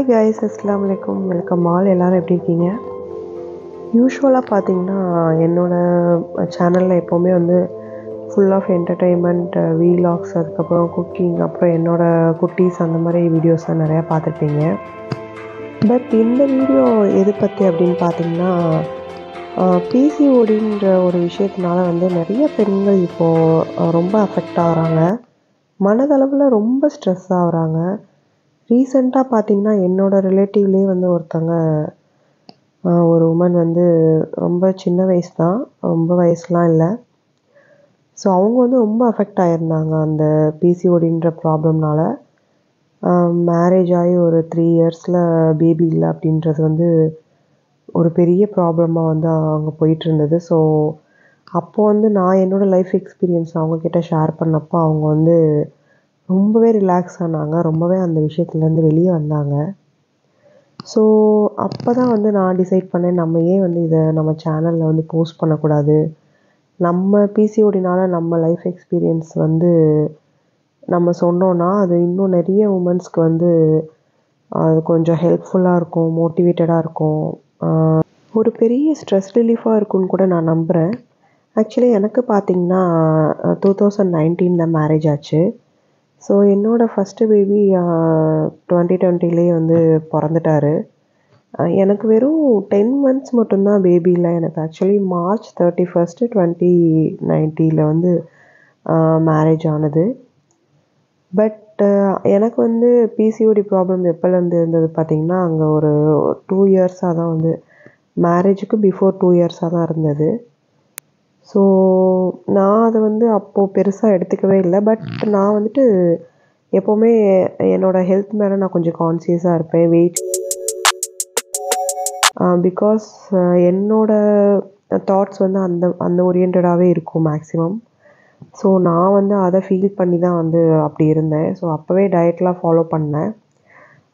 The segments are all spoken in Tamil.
ஹாய் காய்ஸ் அஸ்லாம் வலைக்கும் வெல்கம் ஆல் எல்லோரும் எப்படி இருக்கீங்க? யூஸ்வலாக பார்த்தீங்கன்னா என்னோடய சேனலில் எப்போவுமே வந்து ஃபுல் ஆஃப் என்டர்டெயின்மெண்ட் வீலாக்ஸ் அதுக்கப்புறம் குக்கிங் அப்புறம் என்னோடய குட்டீஸ் அந்த மாதிரி வீடியோஸ் தான் நிறையா பார்த்துருப்பீங்க. பட் இந்த வீடியோ எது பற்றி அப்படின்னு பார்த்தீங்கன்னா பிசிஓடின்ற ஒரு விஷயத்தினால வந்து நிறைய பெண்கள் இப்போது ரொம்ப அஃபெக்ட் ஆகிறாங்க. மனதளவில் ரொம்ப ஸ்ட்ரெஸ் ஆகுறாங்க. ரீசெண்டாக பார்த்தீங்கன்னா என்னோடய ரிலேட்டிவ்லேயே வந்து ஒருத்தங்க ஒரு உமன் வந்து ரொம்ப சின்ன வயசு தான் ரொம்ப வயசுலாம் இல்லை. ஸோ அவங்க வந்து ரொம்ப அஃபெக்ட் ஆகிருந்தாங்க அந்த பிசிஓடின்ற ப்ராப்ளம்னால மேரேஜ் ஆகி ஒரு த்ரீ இயர்ஸில் பேபி இல்லை அப்படின்றது வந்து ஒரு பெரிய ப்ராப்ளமாக வந்து அவங்க போயிட்டுருந்தது. ஸோ அப்போது வந்து நான் என்னோடய லைஃப் எக்ஸ்பீரியன்ஸ் அவங்கக்கிட்ட ஷேர் பண்ணப்போ அவங்க வந்து ரொம்பவே ரிலாக்ஸ் ஆனாங்க. ரொம்பவே அந்த விஷயத்துலேருந்து வெளியே வந்தாங்க. ஸோ அப்போ தான் வந்து நான் டிசைட் பண்ணேன் நம்ம ஏன் வந்து இதை நம்ம சேனலில் வந்து போஸ்ட் பண்ணக்கூடாது? நம்ம பிசிஓடினால் நம்ம லைஃப் எக்ஸ்பீரியன்ஸ் வந்து நம்ம சொன்னோன்னா அது இன்னும் நிறைய உமன்ஸ்க்கு வந்து அது கொஞ்சம் ஹெல்ப்ஃபுல்லாக இருக்கும் மோட்டிவேட்டடாக இருக்கும். ஒரு பெரிய ஸ்ட்ரெஸ் ரிலீஃபாக இருக்கும்னு கூட நான் நம்புகிறேன் ஆக்சுவலி எனக்கு பார்த்திங்கன்னா டூ தௌசண்ட் நைன்டீனில் மேரேஜ் ஆச்சு. ஸோ என்னோடய ஃபஸ்ட்டு பேபி டுவெண்ட்டி டுவெண்ட்டிலேயே வந்து பிறந்துட்டாரு. எனக்கு வெறும் டென் மந்த்ஸ் மட்டும்தான் பேபி இல்லை. எனக்கு actually March thirty first twenty நைன்ட்டியில் வந்து மேரேஜ் ஆனது. பட் எனக்கு வந்து பிசிஓடி ப்ராப்ளம் எப்போலேருந்து இருந்தது பார்த்திங்கன்னா அங்கே ஒரு டூ இயர்ஸாக தான் வந்து மேரேஜுக்கு பிஃபோர் டூ இயர்ஸாக தான் இருந்தது. ஸோ நான் அதை வந்து அப்போது பெருசாக எடுத்துக்கவே இல்லை. பட் நான் வந்துட்டு எப்போவுமே என்னோடய ஹெல்த் மேலே நான் கொஞ்சம் கான்சியஸாக இருப்பேன். வெயிட் பிகாஸ் என்னோடய தாட்ஸ் வந்து அந்த அந்த ஓரியன்டாகவே இருக்கும் மேக்ஸிமம் ஸோ நான் வந்து அதை ஃபீல் பண்ணி தான் வந்து அப்படி இருந்தேன். ஸோ அப்போவே டயட்லாம் ஃபாலோ பண்ணேன்.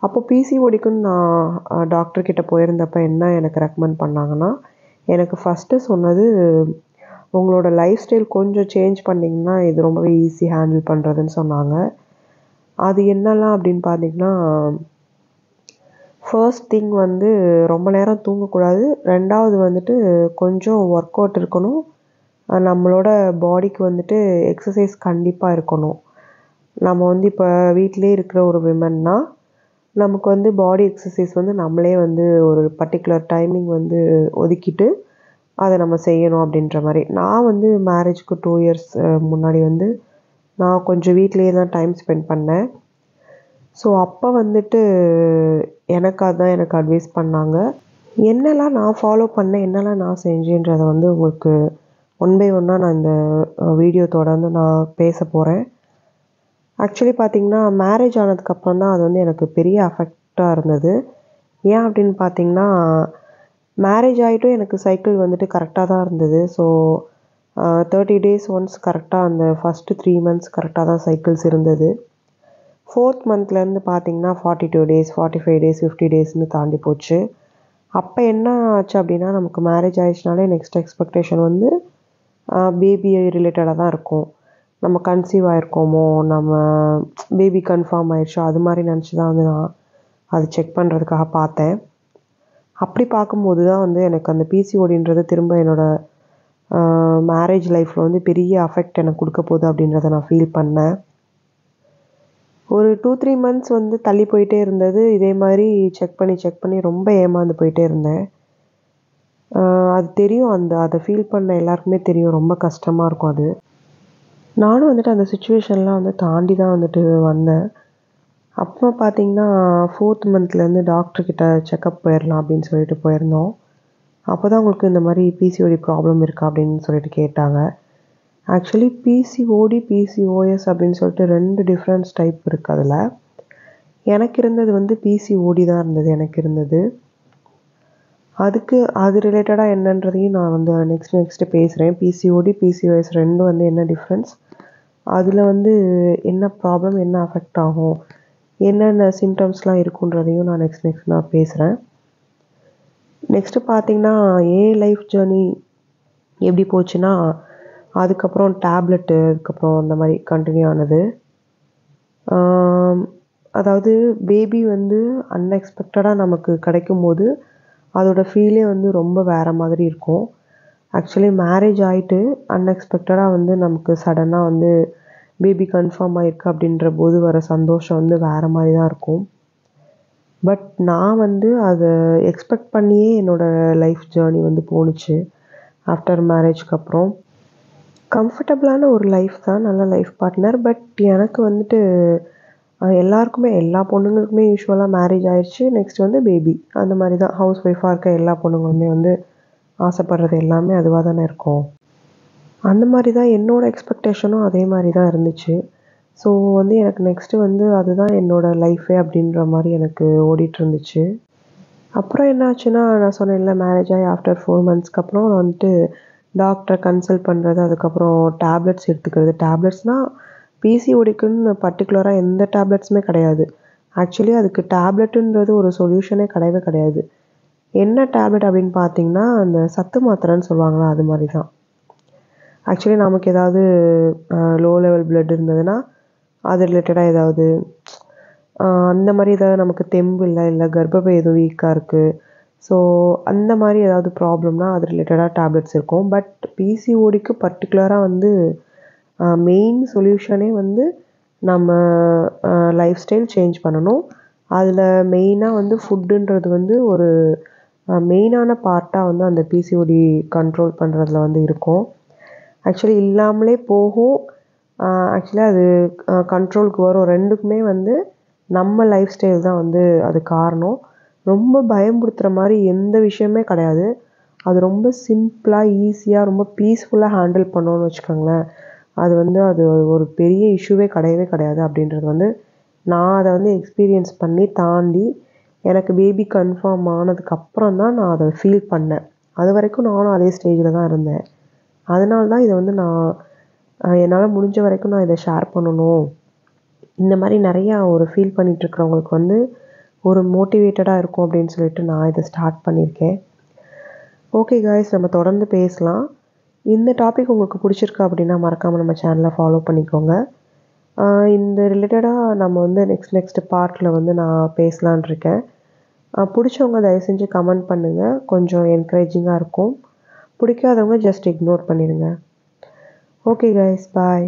அப்போ பிசிஓடிக்குன்னு நான் டாக்டர்கிட்ட போயிருந்தப்போ என்ன எனக்கு ரெக்கமெண்ட் பண்ணாங்கன்னா எனக்கு ஃபஸ்ட்டு சொன்னது உங்களோட லைஃப் ஸ்டைல் கொஞ்சம் சேஞ்ச் பண்ணிங்கன்னா இது ரொம்பவே ஈஸி ஹேண்டில் பண்ணுறதுன்னு சொன்னாங்க. அது என்னெல்லாம் அப்படின்னு பார்த்தீங்கன்னா ஃபர்ஸ்ட் திங் வந்து ரொம்ப நேரம் தூங்கக்கூடாது. ரெண்டாவது வந்துட்டு கொஞ்சம் ஒர்க் அவுட் இருக்கணும் நம்மளோட பாடிக்கு வந்துட்டு எக்ஸசைஸ் கண்டிப்பாக இருக்கணும். நம்ம வந்து இப்போ வீட்டிலே இருக்கிற ஒரு விமன்னா நமக்கு வந்து பாடி எக்ஸசைஸ் வந்து நம்மளே வந்து ஒரு பர்டிகுலர் டைமிங் வந்து ஒதுக்கிட்டு அதை நம்ம செய்யணும் அப்படின்ற மாதிரி. நான் வந்து மேரேஜ்க்கு டூ இயர்ஸ் முன்னாடி வந்து நான் கொஞ்சம் வீட்லேயே தான் டைம் ஸ்பெண்ட் பண்ணேன். ஸோ அப்போ வந்துட்டு எனக்கு அதுதான் எனக்கு அட்வைஸ் பண்ணாங்க. என்னெல்லாம் நான் ஃபாலோ பண்ணேன் என்னெல்லாம் நான் செஞ்சேன்றதை வந்து உங்களுக்கு ஒன் பை ஒன்னாக நான் இந்த வீடியோ தொடர்ந்து நான் பேச போகிறேன் ஆக்சுவலி பார்த்திங்கன்னா மேரேஜ் ஆனதுக்கப்புறம் தான் அது வந்து எனக்கு பெரிய அஃபெக்டாக இருந்தது. ஏன் அப்படின்னு பார்த்தீங்கன்னா மேரேஜ் ஆகிட்டும் எனக்கு சைக்கிள் வந்துட்டு கரெக்டாக தான் இருந்தது. ஸோ தேர்ட்டி டேஸ் ஒன்ஸ் கரெக்டாக அந்த ஃபஸ்ட்டு த்ரீ மந்த்ஸ் கரெக்டாக தான் சைக்கிள்ஸ் இருந்தது. ஃபோர்த் மந்த்லேருந்து பார்த்தீங்கன்னா forty two days forty five days fifty டேஸ்னு தாண்டி போச்சு. அப்போ என்ன ஆச்சு அப்படின்னா நமக்கு மேரேஜ் ஆயிடுச்சுனாலே நெக்ஸ்ட் எக்ஸ்பெக்டேஷன் வந்து பேபி ரிலேட்டடாக தான் இருக்கும். நம்ம கன்சீவ் ஆகிருக்கோமோ நம்ம பேபி கன்ஃபார்ம் ஆயிடுச்சோ அது மாதிரி நினச்சி தான் வந்து நான் அது செக் பண்ணுறதுக்காக பார்த்தேன். அப்படி பார்க்கும்போது தான் வந்து எனக்கு அந்த பிசிஓடின்றது திரும்ப என்னோடய மேரேஜ் லைஃப்பில் வந்து பெரிய அஃபெக்ட் எனக்கு கொடுக்க போகுது அப்படின்றத நான் ஃபீல் பண்ணேன். ஒரு டூ த்ரீ மந்த்ஸ் வந்து தள்ளி போயிட்டே இருந்தது. இதே மாதிரி செக் பண்ணி செக் பண்ணி ரொம்ப ஏமாந்து போயிட்டே இருந்தேன். அது தெரியும். அந்த அதை ஃபீல் பண்ண எல்லாருக்குமே தெரியும். ரொம்ப கஷ்டமாக இருக்கும் அது. நானும் வந்துட்டு அந்த சுச்சுவேஷன்லாம் வந்து தாண்டி தான் வந்துட்டு வந்தேன். அப்போ பார்த்தீங்கன்னா ஃபோர்த் மந்த்லேருந்து டாக்டர்கிட்ட செக்கப் போயிடலாம் அப்படின்னு சொல்லிட்டு போயிருந்தோம். அப்போ தான் உங்களுக்கு இந்த மாதிரி பிசிஓடி ப்ராப்ளம் இருக்கா அப்படின்னு சொல்லிட்டு கேட்டாங்க. ஆக்சுவலி பிசிஓடி பிசிஓஎஸ் அப்படின்னு சொல்லிட்டு ரெண்டு டிஃப்ரெண்ட்ஸ் டைப் இருக்குது அதில். எனக்கு இருந்தது வந்து பிசிஓடி தான் இருந்தது எனக்கு இருந்தது. அதுக்கு அது ரிலேட்டடாக என்னன்றதையும் நான் வந்து நெக்ஸ்ட் நெக்ஸ்ட்டு பேசுகிறேன் பிசிஓடி பிசிஓஎஸ் ரெண்டும் வந்து என்ன டிஃப்ரென்ஸ் அதில் வந்து என்ன ப்ராப்ளம் என்ன அஃபெக்ட் ஆகும்? என்னென்ன சிம்டம்ஸ்லாம் இருக்குன்றதையும் நான் நெக்ஸ்ட் நெக்ஸ்ட் நான் பேசுகிறேன் நெக்ஸ்ட்டு பார்த்தீங்கன்னா ஏன் லைஃப் ஜேர்னி எப்படி போச்சுன்னா அதுக்கப்புறம் டேப்லெட்டு அதுக்கப்புறம் அந்த மாதிரி கண்டினியூ ஆனது. அதாவது பேபி வந்து அன்எக்ஸ்பெக்டடாக நமக்கு கிடைக்கும் போது அதோட ஃபீலே வந்து ரொம்ப வேறு மாதிரி இருக்கும். ஆக்சுவலி மேரேஜ் ஆகிட்டு அன்எக்ஸ்பெக்டடாக வந்து நமக்கு சடனாக வந்து பேபி கன்ஃபார்ம் ஆயிருக்கு அப்படின்ற போது வர சந்தோஷம் வந்து வேறு மாதிரி தான் இருக்கும். பட் நான் வந்து அதை எக்ஸ்பெக்ட் பண்ணியே என்னோடய லைஃப் ஜேர்னி வந்து போணுச்சு. ஆஃப்டர் மேரேஜ்க்கு அப்புறம். கம்ஃபர்டபுளான ஒரு லைஃப் தான் நல்ல லைஃப் பார்ட்னர் பட் எனக்கு வந்துட்டு எல்லாருக்குமே எல்லா பொண்ணுங்களுக்குமே யூஸ்வலாக மேரேஜ் ஆயிடுச்சு நெக்ஸ்ட் வந்து பேபி அந்த மாதிரி தான் ஹவுஸ் ஒய்ஃபாக இருக்க எல்லா பொண்ணுங்களுமே வந்து ஆசைப்படுறது எல்லாமே அதுவாக தானே இருக்கும். அந்த மாதிரி தான் என்னோட எக்ஸ்பெக்டேஷனும் அதே மாதிரி தான் இருந்துச்சு. ஸோ வந்து எனக்கு நெக்ஸ்ட்டு வந்து அதுதான் என்னோட லைஃபே அப்படின்ற மாதிரி எனக்கு ஓடிட்டு இருந்துச்சு. அப்புறம் என்னாச்சுன்னா நான் சொன்னேன்ல மேரேஜ் ஆகி ஆஃப்டர் ஃபோர் மந்த்ஸ்க்கு அப்புறம் நான் வந்துட்டு டாக்டரை கன்சல்ட் பண்ணுறது அதுக்கப்புறம் டேப்லெட்ஸ் எடுத்துக்கிறது. டேப்லெட்ஸ்னால் பிசிஓடிக்குன்னு பர்டிகுலராக எந்த டேப்லெட்ஸுமே கிடையாது. ஆக்சுவலி அதுக்கு டேப்லெட்டுன்றது ஒரு சொல்யூஷனே கிடையவே கிடையாது. என்ன டேப்லெட் அப்படின்னு பார்த்தீங்கன்னா அந்த சத்து மாத்திரைன்னு சொல்லுவாங்களா அது மாதிரி தான் ஆக்சுவலி நமக்கு ஏதாவது லோ லெவல் பிளட் இருந்ததுன்னா அது ரிலேட்டடாக ஏதாவது அந்த மாதிரி ஏதாவது நமக்கு தெம்பு இல்லை இல்லை கர்ப்பப்பை எதுவும் வீக்காக இருக்குது ஸோ அந்த மாதிரி ஏதாவது ப்ராப்ளம்னா அது ரிலேட்டடாக டேப்லெட்ஸ் இருக்கும். பட் பிசிஓடிக்கு பர்டிகுலராக வந்து மெயின் சொல்யூஷனே வந்து நம்ம லைஃப் ஸ்டைல் சேஞ்ச் பண்ணணும். அதில் மெயினாக வந்து ஃபுட்டுன்றது வந்து ஒரு மெயினான பார்ட்டாக வந்து அந்த பிசிஓடி கண்ட்ரோல் பண்ணுறதுல வந்து இருக்கும். ஆக்சுவலி இல்லாமலே போகும். ஆக்சுவலாக அது கண்ட்ரோலுக்கு வரும். ரெண்டுக்குமே வந்து நம்ம லைஃப் ஸ்டைல் தான் வந்து அது காரணம். ரொம்ப பயம்படுத்துகிற மாதிரி எந்த விஷயமே கிடையாது. அது ரொம்ப சிம்பிளாக ஈஸியாக ரொம்ப பீஸ்ஃபுல்லாக ஹேண்டில் பண்ணோன்னு வச்சுக்கோங்களேன். அது வந்து அது ஒரு பெரிய இஷ்யூவே கிடையவே கிடையாது அப்படின்றது வந்து நான் அதை வந்து எக்ஸ்பீரியன்ஸ் பண்ணி தாண்டி எனக்கு பேபி கன்ஃபார்ம் ஆனதுக்கப்புறம் தான் நான் அதை ஃபீல் பண்ணேன். அது வரைக்கும் நானும் அதே ஸ்டேஜில் தான் இருந்தேன். அதனால தான் இதை வந்து நான் என்னால் முடிஞ்ச வரைக்கும் நான் இதை ஷேர் பண்ணணும். இந்த மாதிரி நிறையா ஒரு ஃபீல் பண்ணிகிட்ருக்கிறவங்களுக்கு வந்து ஒரு மோட்டிவேட்டடாக இருக்கும் அப்படின்னு சொல்லிட்டு நான் இதை ஸ்டார்ட் பண்ணியிருக்கேன். ஓகே காய்ஸ் நம்ம தொடர்ந்து பேசலாம். இந்த டாபிக் உங்களுக்கு பிடிச்சிருக்கு அப்படின்னா மறக்காமல் நம்ம சேனலை ஃபாலோ பண்ணிக்கோங்க. இந்த ரிலேட்டடாக நம்ம வந்து நெக்ஸ்ட் நெக்ஸ்ட் பார்ட்டில் வந்து நான் பேசலான் இருக்கேன். பிடிச்சவங்க தயவு செஞ்சு கமெண்ட் பண்ணுங்கள் கொஞ்சம் என்கரேஜிங்காக இருக்கும். பிடிக்காதவங்க ஜஸ்ட் இக்னோர் பண்ணிடுங்க. Okay guys bye